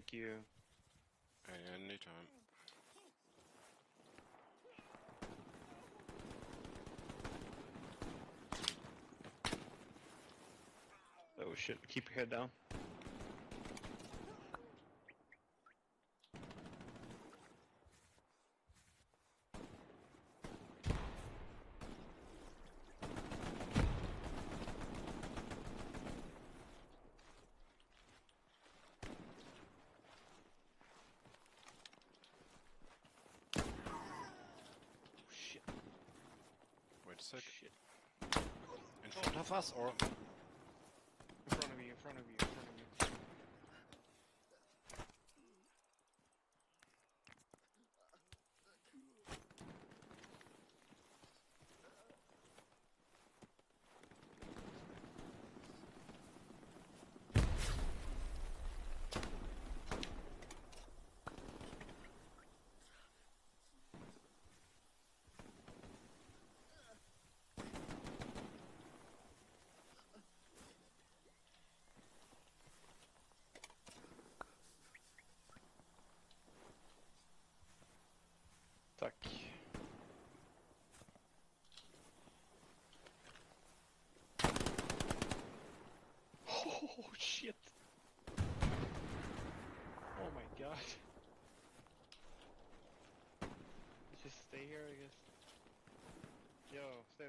Thank you. Anytime. Oh shit, keep your head down. Sec. shit. In front of us or In front of you, in front of you, in front of you.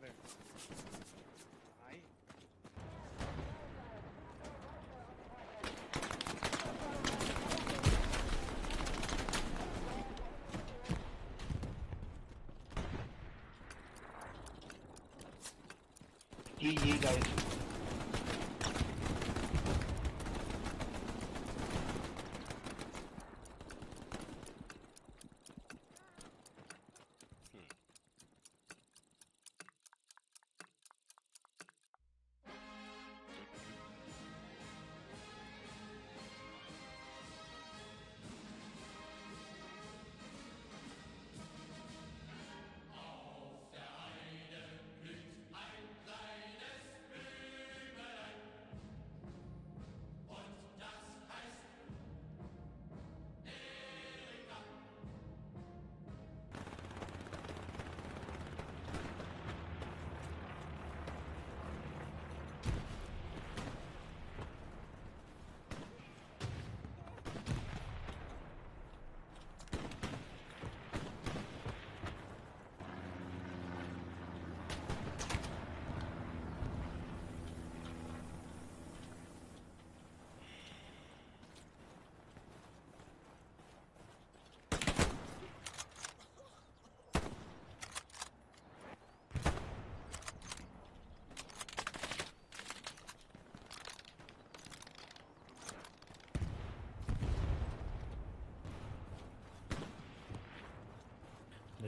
together. Aye. Gee, you guys.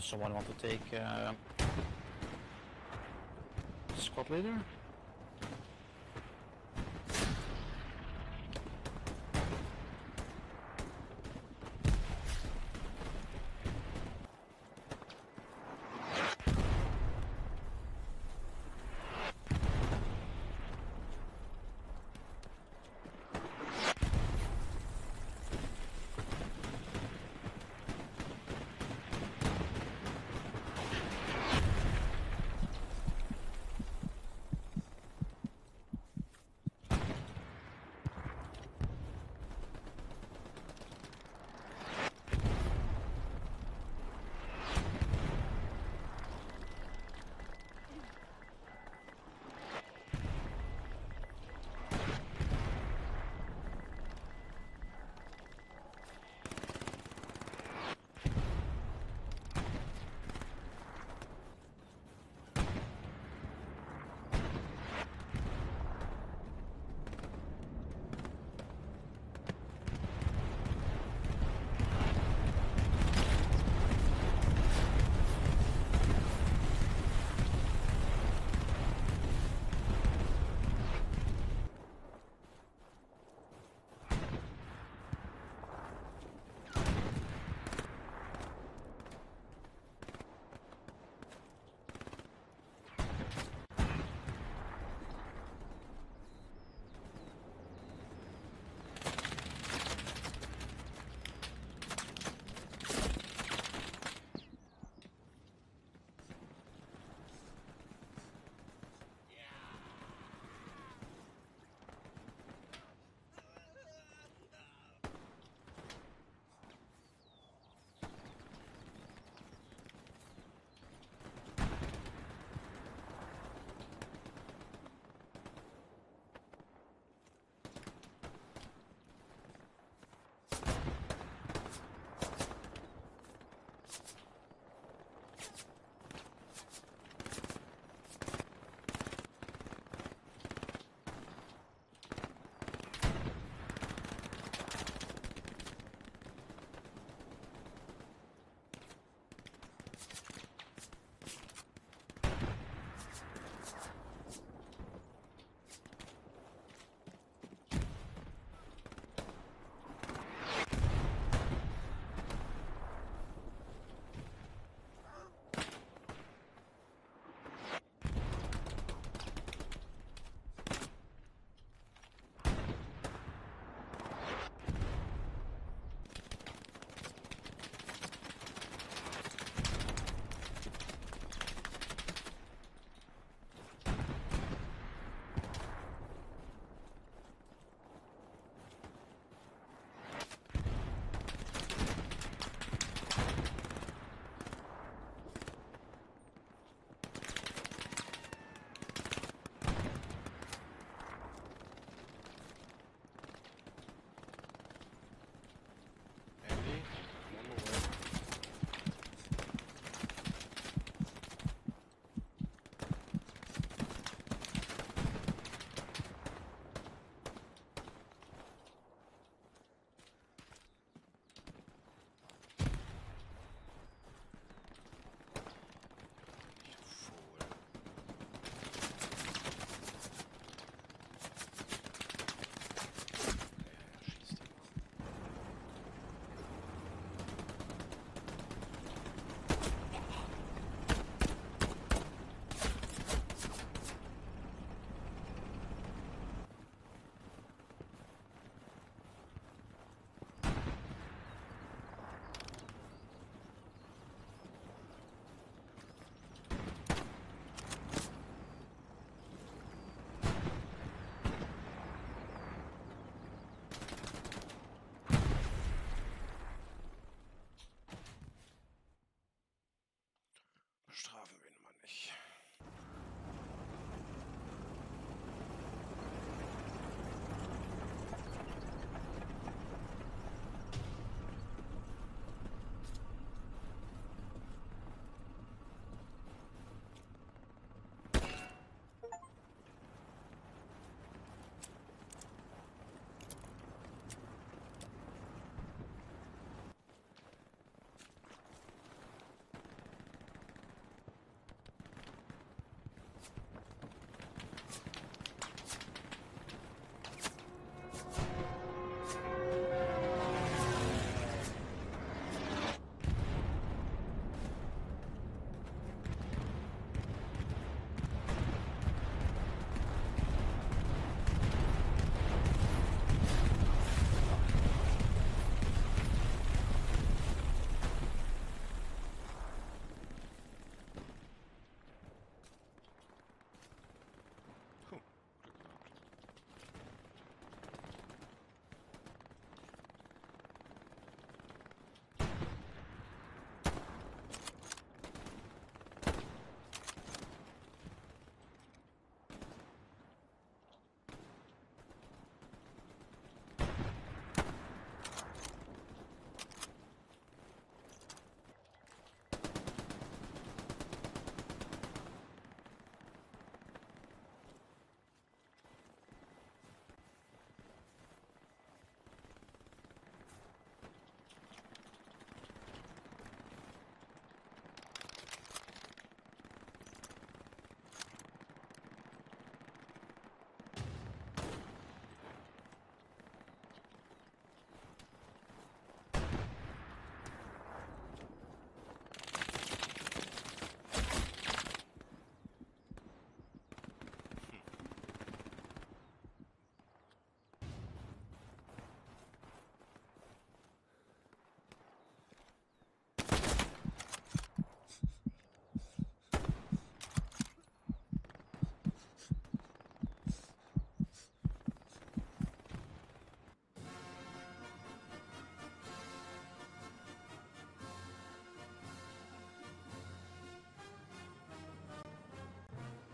Does someone want to take uh, squad leader?